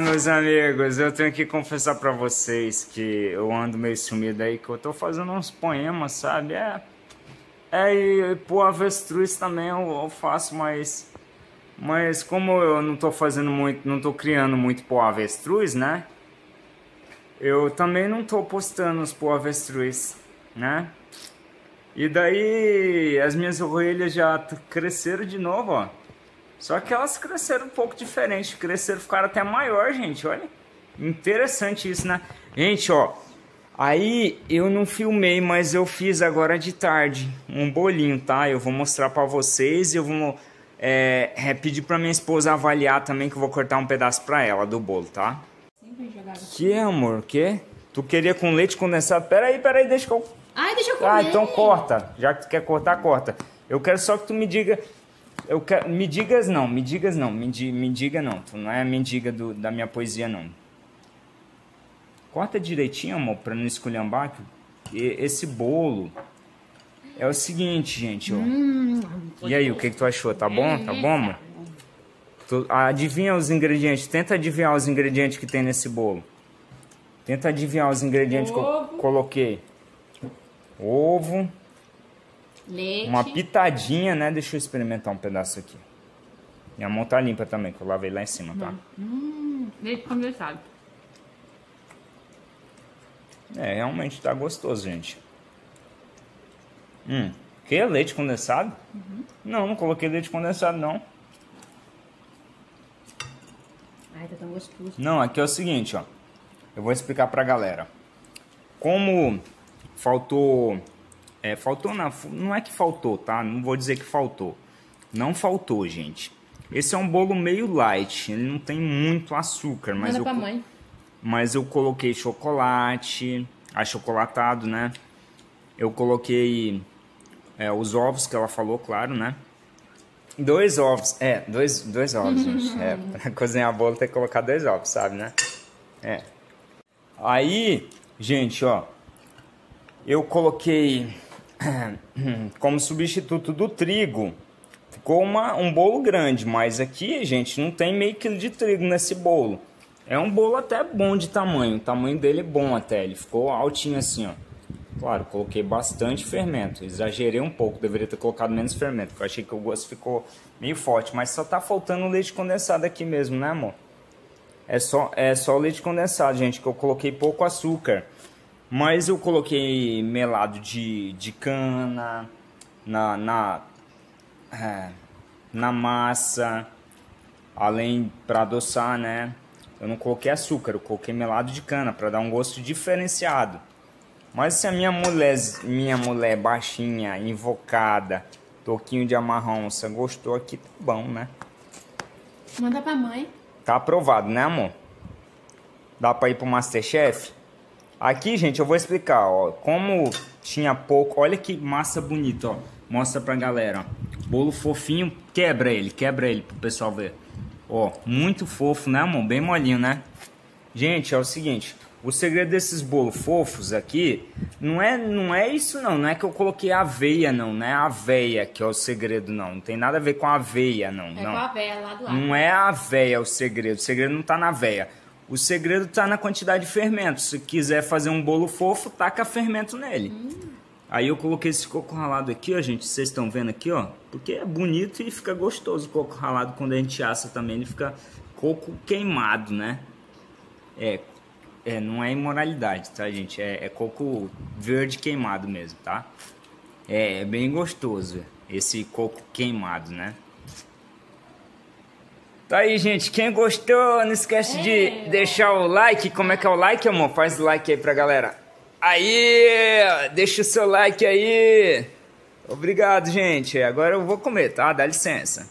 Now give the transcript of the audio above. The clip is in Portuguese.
meus amigos, eu tenho que confessar para vocês que eu ando meio sumido aí, que eu tô fazendo uns poemas, sabe? É, é e por avestruz também eu, eu, faço, mas, mas como eu não tô fazendo muito, não tô criando muito por avestruz, né? Eu também não tô postando os por avestruz, né? E daí as minhas orelhas já cresceram de novo, ó. Só que elas cresceram um pouco diferente, cresceram, ficaram até maior, gente, olha. Interessante isso, né? Gente, ó, aí eu não filmei, mas eu fiz agora de tarde um bolinho, tá? Eu vou mostrar pra vocês e eu vou é, é, pedir pra minha esposa avaliar também, que eu vou cortar um pedaço pra ela do bolo, tá? Que, amor, que? Tu queria com leite condensado? Pera aí, pera aí, deixa que eu... Ai, deixa eu comer. Ah, então corta. Já que tu quer cortar, corta. Eu quero só que tu me diga eu quero, me digas não, me digas não, me, di, me diga não. Tu não é a mendiga do, da minha poesia, não. Corta direitinho, amor, pra não esculhambar. E esse bolo é o seguinte, gente, ó. Hum, e aí, o que, que tu achou? Tá bom? Tá bom, amor? Tu, adivinha os ingredientes. Tenta adivinhar os ingredientes que tem nesse bolo. Tenta adivinhar os ingredientes Ovo. que eu coloquei. Ovo. Leite. Uma pitadinha, né? Deixa eu experimentar um pedaço aqui. Minha mão tá limpa também, que eu lavei lá em cima, tá? Hum, leite condensado. É, realmente tá gostoso, gente. Hum, que? Leite condensado? Uhum. Não, não coloquei leite condensado, não. Ai, tá tão gostoso. Não, aqui é o seguinte, ó. Eu vou explicar pra galera. Como faltou é, faltou não, não é que faltou, tá? Não vou dizer que faltou. Não faltou, gente. Esse é um bolo meio light, ele não tem muito açúcar, mas Manda eu, pra mãe. mas eu coloquei chocolate, achocolatado, né? Eu coloquei é, os ovos que ela falou, claro, né? Dois ovos, é, dois, dois ovos, gente. É, pra cozinhar bolo tem que colocar dois ovos, sabe, né? É. Aí, gente, ó, eu coloquei como substituto do trigo. Ficou uma, um bolo grande, mas aqui, gente, não tem meio quilo de trigo nesse bolo. É um bolo até bom de tamanho, o tamanho dele é bom até, ele ficou altinho assim, ó. Claro, coloquei bastante fermento, exagerei um pouco, deveria ter colocado menos fermento, porque eu achei que o gosto ficou meio forte, mas só tá faltando leite condensado aqui mesmo, né amor? É só, é só leite condensado, gente, que eu coloquei pouco açúcar. Mas eu coloquei melado de, de cana na, na, é, na massa, além para adoçar, né? Eu não coloquei açúcar, eu coloquei melado de cana para dar um gosto diferenciado. Mas se a minha mulher, minha mulher baixinha, invocada, toquinho de amarronça, gostou aqui, tá bom, né? Manda pra mãe. Tá aprovado, né, amor? Dá pra ir pro Masterchef? Aqui, gente, eu vou explicar, ó, como tinha pouco, olha que massa bonita, ó. Mostra pra galera, ó. Bolo fofinho, quebra ele, quebra ele pro pessoal ver. Ó, muito fofo, né, amor? Bem molinho, né? Gente, é o seguinte, o segredo desses bolos fofos aqui não é, não é isso não, não é que eu coloquei aveia não, não é aveia que é o segredo não, não tem nada a ver com aveia não, é não. com a aveia lá do lado. Não é a aveia o segredo, o segredo não tá na aveia. O segredo está na quantidade de fermento. Se quiser fazer um bolo fofo, taca fermento nele. Hum. Aí eu coloquei esse coco ralado aqui, ó, gente. Vocês estão vendo aqui, ó. Porque é bonito e fica gostoso o coco ralado quando a gente assa também. Ele fica coco queimado, né? É, é não é imoralidade, tá, gente? É, é coco verde queimado mesmo, tá? É, é bem gostoso esse coco queimado, né? Tá aí, gente. Quem gostou, não esquece é. de deixar o like. Como é que é o like, amor? Faz o like aí pra galera. Aí, deixa o seu like aí. Obrigado, gente. Agora eu vou comer, tá? Dá licença.